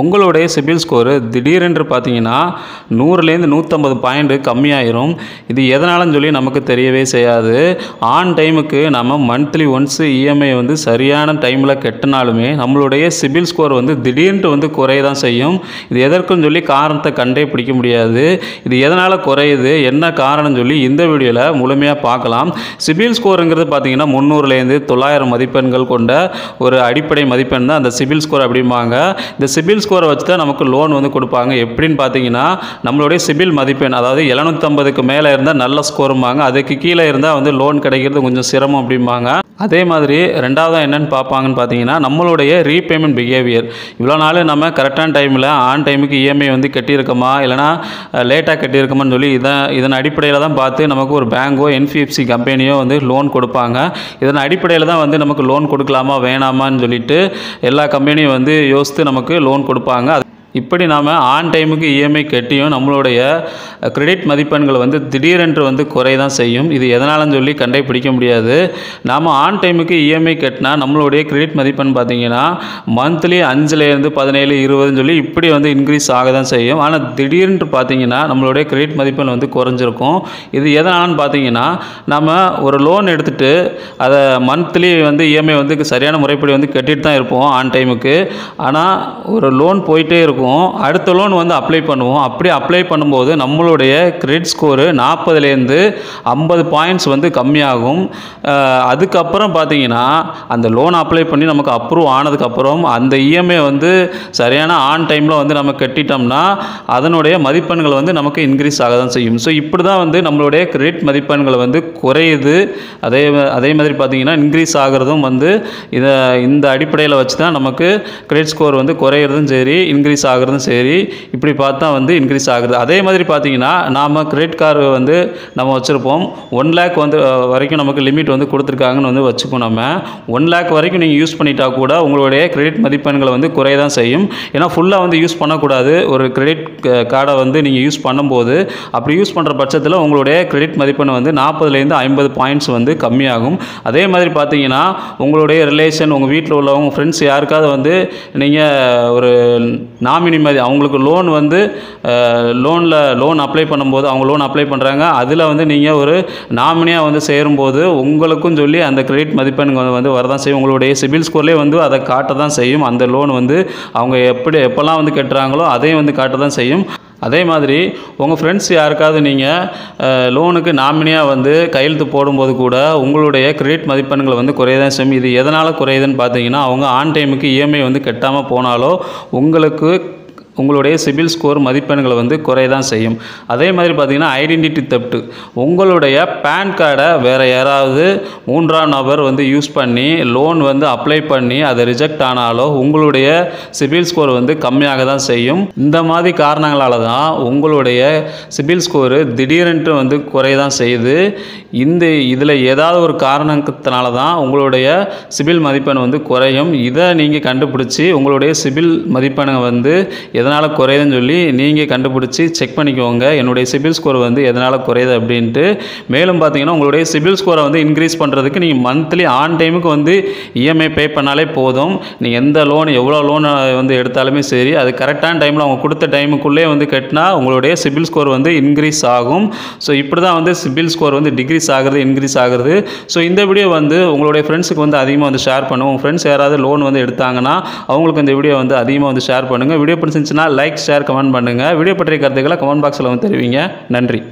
உங்களுடைய சிபில் ஸ்கோரு திடீரென்று பார்த்தீங்கன்னா நூறுலேருந்து நூற்றம்பது பாயிண்ட் கம்மியாயிரும். இது எதனாலன்னு சொல்லி நமக்கு தெரியவே செய்யாது. ஆன் டைமுக்கு நம்ம மந்த்லி ஒன்ஸ் இஎம்ஐ வந்து சரியான டைமில் கட்டினாலுமே நம்மளுடைய சிபில் ஸ்கோர் வந்து திடீர்னு வந்து குறைய தான் செய்யும். இது எதற்குன்னு சொல்லி காரணத்தை கண்டே பிடிக்க முடியாது. இது எதனால் குறையுது? என்ன காரணம் சொல்லி இந்த வீடியோவில் முழுமையாக பார்க்கலாம். சிபில் ஸ்கோருங்கிறது பார்த்தீங்கன்னா முந்நூறுலேருந்து தொள்ளாயிரம் மதிப்பெண்கள் கொண்ட ஒரு அடிப்படை மதிப்பெண் தான் அந்த சிபில் ஸ்கோர் அப்படிம்பாங்க. இந்த சிபில் ஸ்கோரை வச்சு தான் நமக்கு லோன் வந்து கொடுப்பாங்க. எப்படின்னு பார்த்தீங்கன்னா நம்மளுடைய சிபில் மதிப்பெண் அதாவது எழுநூற்றம்பதுக்கு மேலே இருந்தால் நல்ல ஸ்கோரும்பாங்க அதுக்கு கீழே இருந்தால் வந்து லோன் கிடைக்கிறது கொஞ்சம் சிரமம் அப்படிம்பாங்க. அதே மாதிரி ரெண்டாவது என்னென்னு பார்ப்பாங்கன்னு பார்த்தீங்கன்னா நம்மளுடைய ரீபேமெண்ட் பிஹேவியர் இவ்வளோ நாள் நம்ம கரெக்டான டைமில் ஆன் டைமுக்கு இஎம்ஐ வந்து கட்டியிருக்கோமா? இல்லைனா லேட்டாக கட்டியிருக்கோமான்னு சொல்லி இதான் இதன் அடிப்படையில் தான் பார்த்து நமக்கு ஒரு பேங்கோ என்பிஎஃப்சி கம்பெனியோ வந்து லோன் கொடுப்பாங்க. இதன் அடிப்படையில் தான் வந்து நமக்கு லோன் கொடுக்கலாமா வேணாமான்னு சொல்லிட்டு எல்லா கம்பெனியும் வந்து யோசித்து நமக்கு லோன் கொடுப்பாங்க. அது- இப்படி நாம் ஆன் டைமுக்கு இஎம்ஐ கட்டியும் நம்மளுடைய கிரெடிட் மதிப்பெண்கள் வந்து திடீரென்று வந்து குறை தான் செய்யும். இது எதனாலன்னு சொல்லி கண்டே பிடிக்க முடியாது. நாம் ஆன் டைமுக்கு இஎம்ஐ கட்டினா நம்மளுடைய கிரெடிட் மதிப்பெண் பார்த்திங்கன்னா மந்த்லி அஞ்சுலேருந்து பதினேழு இருபதுன்னு சொல்லி இப்படி வந்து இன்க்ரீஸ் ஆக தான் செய்யும். ஆனால் திடீர்னு பார்த்தீங்கன்னா நம்மளுடைய கிரெடிட் மதிப்பெண் வந்து குறைஞ்சிருக்கும். இது எதனாலன்னு பார்த்தீங்கன்னா நம்ம ஒரு லோன் எடுத்துகிட்டு அதை மந்த்லி வந்து இஎம்ஐ வந்து சரியான முறைப்படி வந்து கட்டிட்டு தான் இருப்போம் ஆன் டைமுக்கு ஆனால் ஒரு லோன் போயிட்டே இருக்கும். அடுத்த லோன் வந்து அப்ளை பண்ணுவோம். அப்படி அப்ளை பண்ணும்போது நம்மளுடைய கிரெடிட் ஸ்கோரு நாற்பதுலேருந்து ஐம்பது பாயிண்ட்ஸ் வந்து கம்மியாகும். அதுக்கப்புறம் பார்த்தீங்கன்னா அந்த லோன் அப்ளை பண்ணி நமக்கு அப்ரூவ் ஆனதுக்கப்புறம் அந்த இஎம்ஐ வந்து சரியான ஆன் டைமில் வந்து நம்ம கட்டிட்டோம்னா அதனுடைய மதிப்பெண்கள் வந்து நமக்கு இன்க்ரீஸ் ஆக தான் செய்யும். ஸோ இப்படி தான் வந்து நம்மளுடைய கிரெடிட் மதிப்பெண்கள் வந்து குறையுது. அதே அதே மாதிரி பார்த்தீங்கன்னா இன்க்ரீஸ் ஆகிறதும் வந்து இதை இந்த அடிப்படையில் வச்சு தான் நமக்கு கிரெடிட் ஸ்கோர் வந்து குறையிறதும் சரி இன்க்ரீஸ் ஆகுறதும் சரி இப்படி பார்த்தா வந்து இன்க்ரீஸ் ஆகுது. அதே மாதிரி பார்த்தீங்கன்னா நாம் கிரெடிட் கார்டு வந்து நம்ம வச்சுருப்போம். ஒன் லேக் வந்து வரைக்கும் நமக்கு லிமிட் வந்து கொடுத்துருக்காங்கன்னு வந்து வச்சுக்கோ நம்ம. ஒன் லேக் வரைக்கும் நீங்கள் யூஸ் பண்ணிட்டா கூட உங்களுடைய கிரெடிட் மதிப்பெண்களை வந்து குறைய தான் செய்யும். ஏன்னா ஃபுல்லாக வந்து யூஸ் பண்ணக்கூடாது. ஒரு கிரெடிட் கார்டை வந்து நீங்கள் யூஸ் பண்ணும்போது அப்படி யூஸ் பண்ணுற பட்சத்தில் உங்களுடைய கிரெடிட் மதிப்பெண் வந்து நாற்பதுலேருந்து ஐம்பது பாயிண்ட்ஸ் வந்து கம்மியாகும். அதே மாதிரி பார்த்தீங்கன்னா உங்களுடைய ரிலேஷன் உங்கள் வீட்டில் உள்ளவங்க ஃப்ரெண்ட்ஸ் யாருக்காவது வந்து நீங்கள் ஒரு நாமினி மாதிரி அவங்களுக்கு லோன் வந்து லோனில் லோன் அப்ளை பண்ணும்போது அவங்க லோன் அப்ளை பண்ணுறாங்க அதில் வந்து நீங்கள் ஒரு நாமினியாக வந்து சேரும்போது உங்களுக்கும் சொல்லி அந்த கிரெடிட் மதிப்பெண் வந்து வரதான் செய்யும். உங்களுடைய சிபில் ஸ்கோர்லேயே வந்து அதை காட்ட தான் செய்யும். அந்த லோன் வந்து அவங்க எப்படி எப்போல்லாம் வந்து கட்டுறாங்களோ அதையும் வந்து காட்ட தான் செய்யும். அதே மாதிரி உங்கள் ஃப்ரெண்ட்ஸ் யாருக்காவது நீங்கள் லோனுக்கு நாமினியாக வந்து கையெழுத்து போடும்போது கூட உங்களுடைய கிரெடிட் மதிப்பெண்களை வந்து குறையதான் செய்யும் இது எதனால் குறையுதுன்னு பார்த்தீங்கன்னா அவங்க ஆன் டைமுக்கு இஎம்ஐ வந்து கட்டாமல் போனாலோ உங்களுக்கு உங்களுடைய சிபில் ஸ்கோர் மதிப்பெண்களை வந்து குறைய தான் செய்யும். அதே மாதிரி பார்த்தீங்கன்னா ஐடென்டிட்டி தப்ட்டு உங்களுடைய பேன் கார்டை வேறு யாராவது மூன்றாம் நபர் வந்து யூஸ் பண்ணி லோன் வந்து அப்ளை பண்ணி அதை ரிஜெக்ட் ஆனாலோ உங்களுடைய சிபில் ஸ்கோர் வந்து கம்மியாக தான் செய்யும். இந்த மாதிரி காரணங்களால் தான் உங்களுடைய சிபில் ஸ்கோரு திடீரென்று வந்து குறைய தான் செய்யுது. இந்த இதில் ஏதாவது ஒரு காரணத்தினால தான் உங்களுடைய சிபில் மதிப்பெண் வந்து குறையும். இதை நீங்கள் கண்டுபிடிச்சி உங்களுடைய சிபில் மதிப்பெண்ணை வந்து எதனால் குறையுதுன்னு சொல்லி நீங்கள் கண்டுபிடிச்சி செக் பண்ணிக்கோங்க. என்னுடைய சிபில் ஸ்கோர் வந்து எதனால் குறையுது அப்படின்ட்டு. மேலும் பார்த்தீங்கன்னா உங்களுடைய சிபில் ஸ்கோரை வந்து இன்க்ரீஸ் பண்ணுறதுக்கு நீங்கள் மந்த்லி ஆன் டைமுக்கு வந்து இஎம்ஐ பே பண்ணாலே போதும். நீங்கள் எந்த லோன் எவ்வளோ லோன் வந்து எடுத்தாலுமே சரி அது கரெக்டான டைமில் அவங்க கொடுத்த டைமுக்குள்ளே வந்து கட்டினா உங்களுடைய சிபில் ஸ்கோர் வந்து இன்க்ரீஸ் ஆகும். ஸோ இப்படி தான் வந்து சிபில் ஸ்கோர் வந்து டிக்ரீஸ் ஆகிறது இன்க்ரீஸ் ஆகிறது. ஸோ இந்த வீடியோ வந்து உங்களுடைய ஃப்ரெண்ட்ஸுக்கு வந்து அதிகமாக வந்து ஷேர் பண்ணுவோம் உங்கள் ஃப்ரெண்ட்ஸ் யாராவது லோன் வந்து எடுத்தாங்கன்னா அவங்களுக்கு இந்த வீடியோ வந்து அதிகமாக வந்து ஷேர் பண்ணுங்கள் வீடியோ பிடிச்சிருந்துச்சுன்னா லைக் ஷேர் கமெண்ட் பண்ணுங்கள் வீடியோ பற்றிய கருத்துக்களை கமெண்ட் பாக்ஸில் வந்து தெரிவிங்க. நன்றி.